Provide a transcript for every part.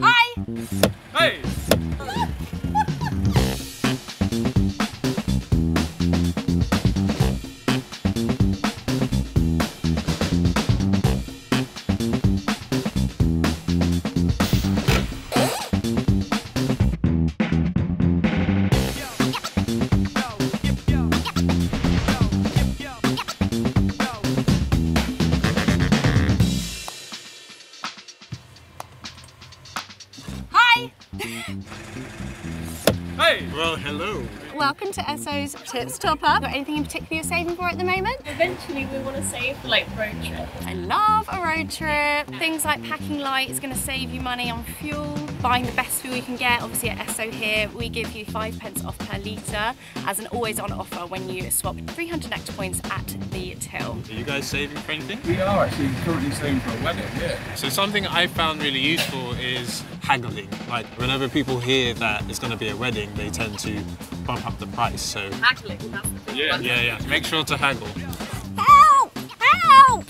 Hi! Hey! Hi! Hey! Well, hello. Welcome to Esso's Tips Top Up. Got anything in particular you're saving for at the moment? Eventually, we want to save for like road trip. I love a road trip. Things like packing light is going to save you money on fuel. Buying the best fuel you can get. Obviously at Esso here, we give you five pence off per litre as an always on offer when you swap 300 nectar points at the till. Are you guys saving for anything? We are actually currently saving for a wedding, yeah. So something I found really useful is haggling. Like whenever people hear that it's going to be a wedding, they tend to bump up the price. So Haggling, that's Yeah. yeah, yeah. Make sure to haggle. Help! Help!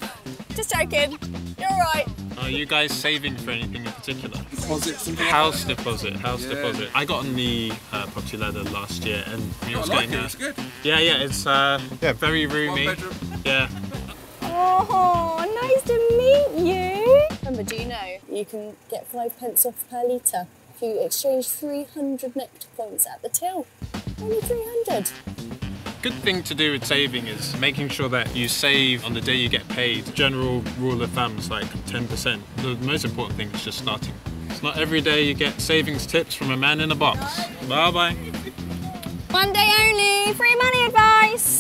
Just joking. You're right. Are you guys saving for anything in particular? Deposits and House deposit, house Yeah. deposit. I got on the uh, property ladder last year, and it I was like getting it, a- it's good. Yeah, yeah. It's uh, yeah, very roomy. One bedroom. Yeah. Oh, nice to meet you. Remember, do you know you can get five pence off per litre if you exchange 300 nectar points at the till? Only 300. Good thing to do with saving is making sure that you save on the day you get paid. General rule of thumb is like 10%. The most important thing is just starting. It's not every day you get savings tips from a man in a box. Bye bye. One day only, free money advice.